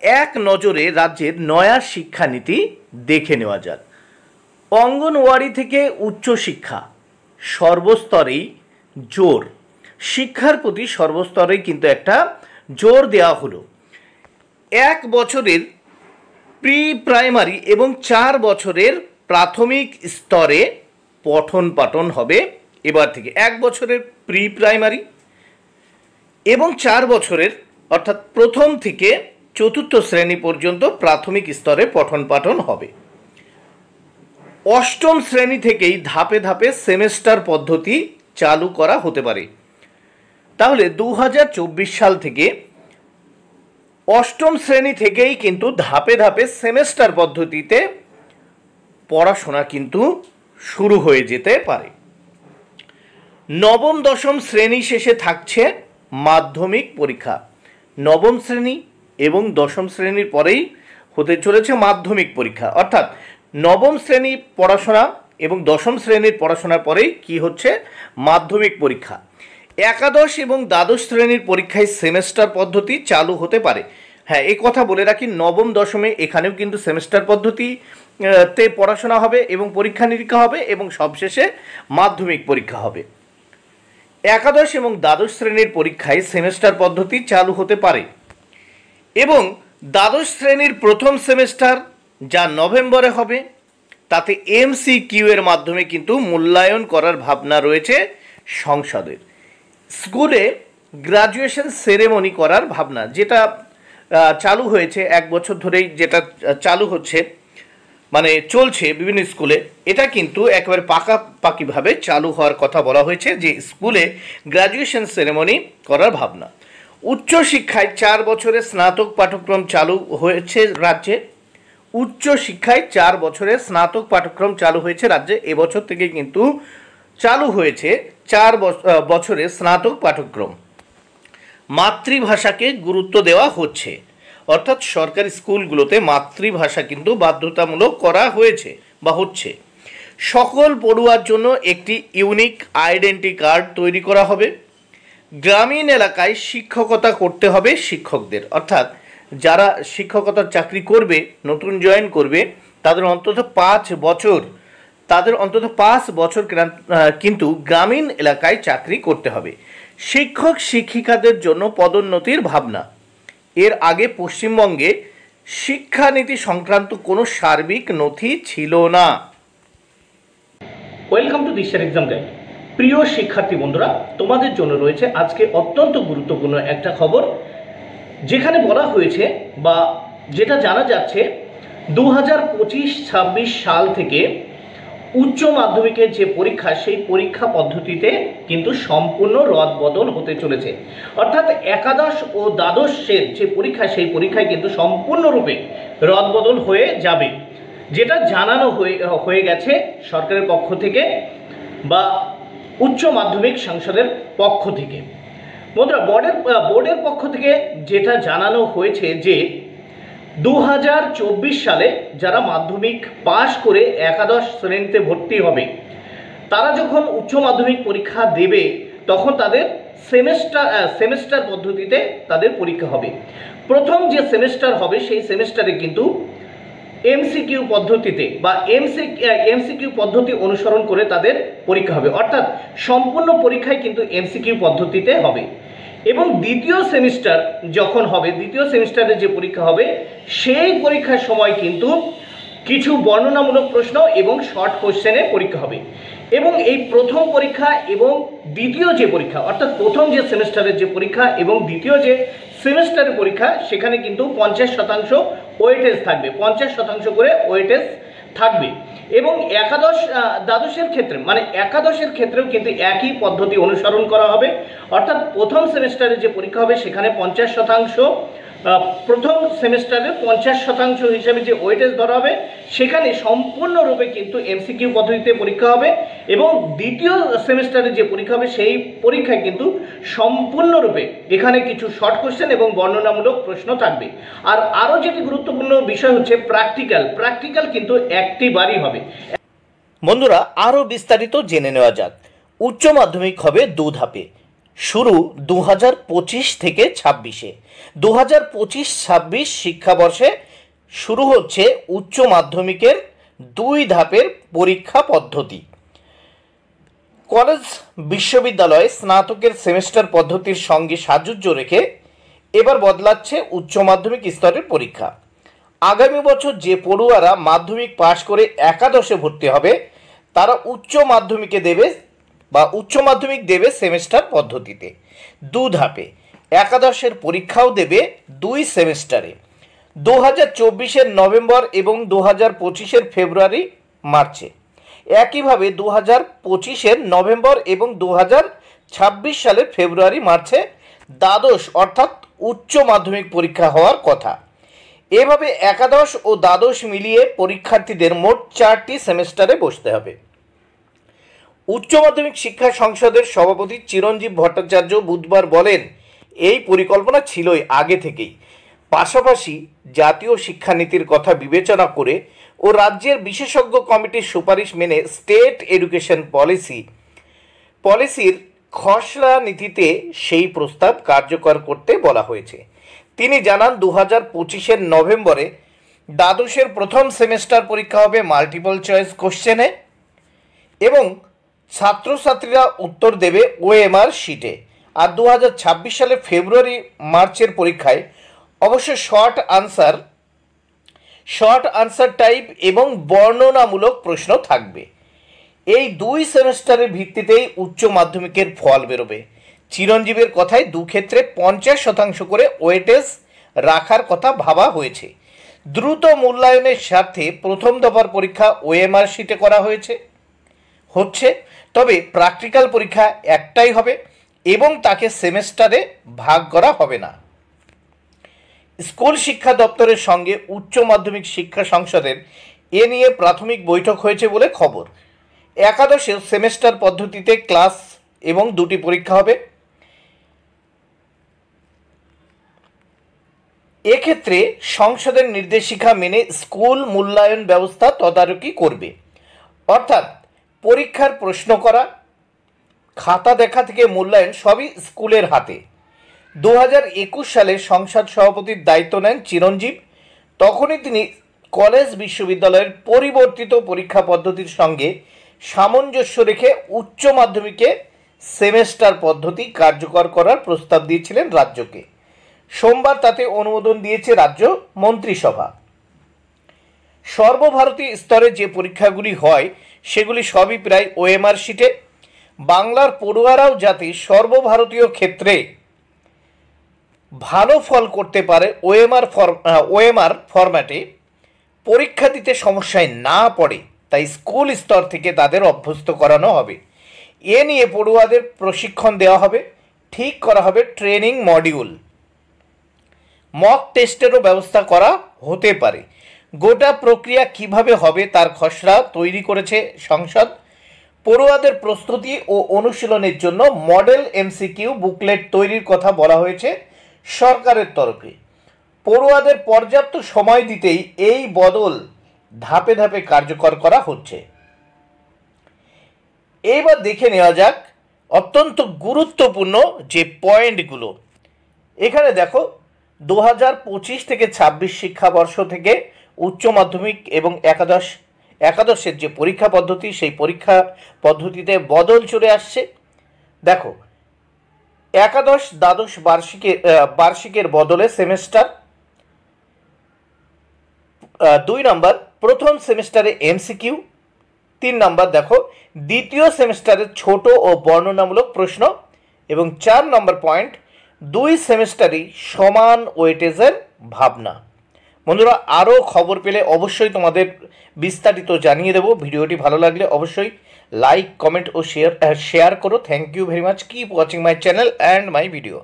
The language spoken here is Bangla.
এক নজরে রাজ্যের নয়া শিক্ষানীতি দেখে নেওয়া যাক। অঙ্গনওয়াড়ি থেকে উচ্চশিক্ষা সর্বস্তরেই জোর। শিক্ষার প্রতি সর্বস্তরেই কিন্তু একটা জোর দেওয়া হলো। এক বছরের প্রি প্রাইমারি এবং চার বছরের প্রাথমিক স্তরে পঠন পাঠন হবে এবার থেকে। এক বছরের প্রি প্রাইমারি এবং চার বছরের অর্থাৎ প্রথম থেকে চতুর্থ শ্রেণি পর্যন্ত প্রাথমিক স্তরে পঠন পাঠন হবে। অষ্টম শ্রেণি থেকেই ধাপে ধাপে সেমেস্টার পদ্ধতি চালু করা হতে পারে। তাহলে দু হাজার চব্বিশ সাল থেকে অষ্টম শ্রেণি থেকেই কিন্তু ধাপে ধাপে সেমেস্টার পদ্ধতিতে পড়াশোনা কিন্তু শুরু হয়ে যেতে পারে। নবম, দশম শ্রেণি শেষে থাকছে মাধ্যমিক পরীক্ষা। নবম শ্রেণি এবং দশম শ্রেণির পরেই হতে চলেছে মাধ্যমিক পরীক্ষা। অর্থাৎ নবম শ্রেণি পড়াশোনা এবং দশম শ্রেণির পড়াশোনার পরেই কি হচ্ছে? মাধ্যমিক পরীক্ষা। একাদশ এবং দ্বাদশ শ্রেণির পরীক্ষায় সেমেস্টার পদ্ধতি চালু হতে পারে। হ্যাঁ এই কথা বলে রাখি, নবম দশমে এখানেও কিন্তু সেমেস্টার পদ্ধতি তে পড়াশোনা হবে এবং পরীক্ষা নিরীক্ষা হবে এবং সবশেষে মাধ্যমিক পরীক্ষা হবে। একাদশ এবং দ্বাদশ শ্রেণির পরীক্ষায় সেমেস্টার পদ্ধতি চালু হতে পারে। এবং দ্বাদশ শ্রেণির প্রথম সেমেস্টার যা নভেম্বরে হবে, তাতে এমসি কিউ এর মাধ্যমে কিন্তু মূল্যায়ন করার ভাবনা রয়েছে সংসদের। স্কুলে গ্রাজুয়েশন সেরেমনি করার ভাবনা, যেটা চালু হয়েছে এক বছর ধরেই, যেটা চালু হচ্ছে মানে চলছে বিভিন্ন স্কুলে, এটা কিন্তু একেবারে পাকাপাকিভাবে চালু হওয়ার কথা বলা হয়েছে যে স্কুলে গ্র্যাজুয়েশন সেরেমনি করার ভাবনা। উচ্চশিক্ষায় চার বছরে স্নাতক পাঠ্যক্রম চালু হয়েছে রাজ্যে। উচ্চ শিক্ষায় চার বছরে স্নাতক পাঠ্যক্রম চালু হয়েছে রাজ্যে। এবছর থেকে কিন্তু চালু হয়েছে চার বছ- আহ, স্নাতক পাঠ্যক্রম মাতৃভাষাকে গুরুত্ব দেওয়া হচ্ছে। অর্থাৎ সরকারি স্কুলগুলোতে মাতৃভাষা কিন্তু বাধ্যতামূলক করা হয়েছে বা হচ্ছে। সকল পড়ুয়ার জন্য একটি ইউনিক আইডেন্টি কার্ড তৈরি করা হবে। গ্রামীণ এলাকায় শিক্ষকতা করতে হবে শিক্ষকদের। অর্থাৎ যারা শিক্ষকতার চাকরি করবে, নতুন জয়েন করবে, তাদের অন্তত পাঁচ বছর, তাদের অন্তত পাঁচ বছর কিন্তু গ্রামীণ এলাকায় চাকরি করতে হবে। শিক্ষক শিক্ষিকাদের জন্য পদোন্নতির ভাবনা। এর আগে পশ্চিমবঙ্গে শিক্ষানীতি সংক্রান্ত কোনো সার্বিক নথি ছিল না। ওয়েলকাম টু দিশার এক্সাম গাইড প্রিয় শিক্ষার্থী বন্ধুরা, তোমাদের জন্য রয়েছে আজকে অত্যন্ত গুরুত্বপূর্ণ একটা খবর, যেখানে বলা হয়েছে বা যেটা জানা যাচ্ছে দু হাজার পঁচিশ ছাব্বিশ সাল থেকে উচ্চ মাধ্যমিকের যে পরীক্ষা, সেই পরীক্ষা পদ্ধতিতে কিন্তু সম্পূর্ণ রদ বদল হতে চলেছে। অর্থাৎ একাদশ ও দ্বাদশের যে পরীক্ষা, সেই পরীক্ষায় কিন্তু সম্পূর্ণরূপে রদ বদল হয়ে যাবে। যেটা জানানো হয়ে হয়ে গেছে সরকারের পক্ষ থেকে বা উচ্চ মাধ্যমিক সংসদের পক্ষ থেকে। বন্ধুরা বোর্ডের বোর্ডের পক্ষ থেকে যেটা জানানো হয়েছে যে দু হাজার চব্বিশ সালে যারা মাধ্যমিক পাশ করে একাদশ শ্রেণীতে ভর্তি হবে, তারা যখন উচ্চ মাধ্যমিক পরীক্ষা দেবে, তখন তাদের সেমেস্টার সেমেস্টার পদ্ধতিতে তাদের পরীক্ষা হবে। প্রথম যে সেমেস্টার হবে, সেই সেমেস্টারে কিন্তু এমসিকিউ পদ্ধতিতে বা এমসি এমসিকিউ পদ্ধতি অনুসরণ করে তাদের পরীক্ষা হবে। অর্থাৎ সম্পূর্ণ পরীক্ষায় কিন্তু এমসিকিউ পদ্ধতিতে হবে। এবং দ্বিতীয় সেমিস্টার যখন হবে, দ্বিতীয় সেমিস্টারে যে পরীক্ষা হবে, সেই পরীক্ষার সময় কিন্তু কিছু বর্ণনামূলক প্রশ্ন এবং শর্ট কোশ্চেনে পরীক্ষা হবে। এবং এই প্রথম পরীক্ষা এবং দ্বিতীয় যে পরীক্ষা, অর্থাৎ প্রথম যে সেমিস্টারের যে পরীক্ষা এবং দ্বিতীয় যে সেমিস্টারের পরীক্ষা, সেখানে কিন্তু পঞ্চাশ শতাংশ ওয়েটেজ থাকবে, পঞ্চাশ শতাংশ করে ওয়েটেজ থাকবে। এবং একাদশ দ্বাদশের ক্ষেত্রে মানে একাদশের ক্ষেত্রেও কিন্তু একই পদ্ধতি অনুসরণ করা হবে। অর্থাৎ প্রথম সেমিস্টারে যে পরীক্ষা হবে, সেখানে পঞ্চাশ শতাংশ প্রথম সেমিস্টারে পঞ্চাশ শতাংশ হিসেবে যে ওয়েটেজ ধরা হবে, সেখানে সম্পূর্ণরূপে কিন্তু এমসিকিউ পদ্ধতিতে পরীক্ষা হবে এবং দ্বিতীয় সেমিস্টারে যে পরীক্ষা হবে, সেই পরীক্ষায় কিন্তু সম্পূর্ণরূপে এখানে কিছু শর্ট কোশ্চেন এবং বর্ণনামূলক প্রশ্ন থাকবে। আর আরও যেটি গুরুত্বপূর্ণ বিষয় হচ্ছে প্র্যাকটিক্যাল প্র্যাকটিক্যাল কিন্তু একটি বারই হবে। বন্ধুরা, আরও বিস্তারিত জেনে নেওয়া যাক। উচ্চ মাধ্যমিক হবে দু ধাপে শুরু দু হাজার পঁচিশ থেকে ছাব্বিশে। দু হাজার পঁচিশ ছাব্বিশ শিক্ষাবর্ষে শুরু হচ্ছে উচ্চ মাধ্যমিকের দুই ধাপের পরীক্ষা পদ্ধতি। কলেজ বিশ্ববিদ্যালয়ে স্নাতকের সেমেস্টার পদ্ধতির সঙ্গে সাযুজ্য রেখে এবার বদলাচ্ছে উচ্চ মাধ্যমিক স্তরের পরীক্ষা। আগামী বছর যে পড়ুয়ারা মাধ্যমিক পাশ করে একাদশে ভর্তি হবে, তারা উচ্চ মাধ্যমিকে দেবে বা উচ্চ মাধ্যমিক দেবে সেমেস্টার পদ্ধতিতে। দু ধাপে একাদশের পরীক্ষাও দেবে দুই সেমেস্টারে। দু হাজার চব্বিশের নভেম্বর এবং দু হাজার পঁচিশের ফেব্রুয়ারি, মার্চে। একইভাবে দু হাজার পঁচিশের নভেম্বর এবং দু হাজার ছাব্বিশ সালের ফেব্রুয়ারি, মার্চে দ্বাদশ অর্থাৎ উচ্চ মাধ্যমিক পরীক্ষা হওয়ার কথা। এভাবে একাদশ ও দ্বাদশ মিলিয়ে পরীক্ষার্থীদের মোট চারটি সেমেস্টারে বসতে হবে। উচ্চ মাধ্যমিক শিক্ষা সংসদের সভাপতি চিরঞ্জীব ভট্টাচার্য বুধবার বলেন এই পরিকল্পনা ছিলই আগে থেকেই। পাশাপাশি জাতীয় শিক্ষানীতির কথা বিবেচনা করে ও রাজ্যের বিশেষজ্ঞ কমিটির সুপারিশ মেনে স্টেট এডুকেশন পলিসি, পলিসির খসড়া নীতিতে সেই প্রস্তাব কার্যকর করতে বলা হয়েছে। তিনি জানান দু হাজার পঁচিশের নভেম্বরে দ্বাদশের প্রথম সেমেস্টার পরীক্ষা হবে মাল্টিপল চয়েস কোশ্চেনে এবং ছাত্রছাত্রীরা উত্তর দেবে ওএমআর শিটে। আর দু হাজার ছাব্বিশ সালে ফেব্রুয়ারি, মার্চের পরীক্ষায় অবশ্য short answer short answer type এবং বর্ণনামূলক প্রশ্ন থাকবে। এই দুই সেমেস্টারের ভিত্তিতেই উচ্চ মাধ্যমিকের ফল বেরোবে। চিরঞ্জীবের কথায় দু ক্ষেত্রে পঞ্চাশ শতাংশ করে ওয়েটেজ রাখার কথা ভাবা হয়েছে। দ্রুত মূল্যায়নের স্বার্থে প্রথম দফার পরীক্ষা ওএমআর শিটে করা হয়েছে। হচ্ছে, তবে প্র্যাকটিক্যাল পরীক্ষা একটাই হবে। এবং তাকে সেমেস্টারে ভাগ করা হবে না। স্কুল শিক্ষা দপ্তরের সঙ্গে উচ্চ মাধ্যমিক শিক্ষা সংসদের এ নিয়ে প্রাথমিক বৈঠক হয়েছে বলে খবর। একাদশে সেমেস্টার পদ্ধতিতে ক্লাস এবং দুটি পরীক্ষা হবে। এক্ষেত্রে সংসদের নির্দেশিকা মেনে স্কুল মূল্যায়ন ব্যবস্থা তদারকি করবে। অর্থাৎ পরীক্ষার প্রশ্ন করা খাতা দেখা থেকে মূল্যায়ন সবই স্কুলের হাতে। দু হাজার একুশ সালে সংসদ সভাপতির দায়িত্ব নেন চিরঞ্জীব। তখনই তিনি কলেজ বিশ্ববিদ্যালয়ের পরিবর্তিত পরীক্ষা পদ্ধতির সঙ্গে সামঞ্জস্য রেখে উচ্চ মাধ্যমিকে সেমেস্টার পদ্ধতি কার্যকর করার প্রস্তাব দিয়েছিলেন রাজ্যকে। সোমবার তাতে অনুমোদন দিয়েছে রাজ্য মন্ত্রিসভা। সর্বভারতীয় স্তরে যে পরীক্ষাগুলি হয়, সেগুলি সবই প্রায় ওএমআর শিটে। বাংলার পড়ুয়ারাও যাতে সর্বভারতীয় ক্ষেত্রে ভালো ফল করতে পারে ওএমআর ফর ওএমআর ফরম্যাটে পরীক্ষা দিতে সমস্যায় না পড়ে, তাই স্কুল স্তর থেকে তাদের অভ্যস্ত করানো হবে। এ নিয়ে পড়ুয়াদের প্রশিক্ষণ দেওয়া হবে, ঠিক করা হবে ট্রেনিং মডিউল। মক টেস্টেরও ব্যবস্থা করা হতে পারে। গোটা প্রক্রিয়া কীভাবে হবে তার খসড়া তৈরি করেছে সংসদ পড়ুয়াদের প্রস্তুতি ও অনুশীলনের জন্য মডেল এমসিকিউ বুকলেট তৈরির কথা বলা হয়েছে সরকারের তরফে। পড়ুয়াদের পর্যাপ্ত সময় দিতেই এই বদল ধাপে ধাপে কার্যকর করা হচ্ছে। এইবার দেখে নেওয়া যাক অত্যন্ত গুরুত্বপূর্ণ যে পয়েন্টগুলো। এখানে দেখো, দু পঁচিশ থেকে ছাব্বিশ শিক্ষাবর্ষ থেকে উচ্চ মাধ্যমিক এবং একাদশ একাদশের যে পরীক্ষা পদ্ধতি, সেই পরীক্ষা পদ্ধতিতে বদল চলে আসছে। দেখো, একাদশ দ্বাদশ বার্ষিকের বার্ষিকের বদলে সেমেস্টার দুই নম্বর প্রথম সেমিস্টারে এমসিকিউ, তিন নম্বর দেখো দ্বিতীয় সেমিস্টারে ছোট ও বর্ণনামূলক প্রশ্ন, এবং চার নম্বর পয়েন্ট দুই সেমিস্টারই সমান ওয়েটেজের ভাবনা। বন্ধুরা, আরও খবর পেলে অবশ্যই তোমাদের বিস্তারিত জানিয়ে দেবো। ভিডিওটি ভালো লাগলে অবশ্যই লাইক কমেন্ট ও শেয়ার শেয়ার করো। Thank you very much keep watching my channel and my video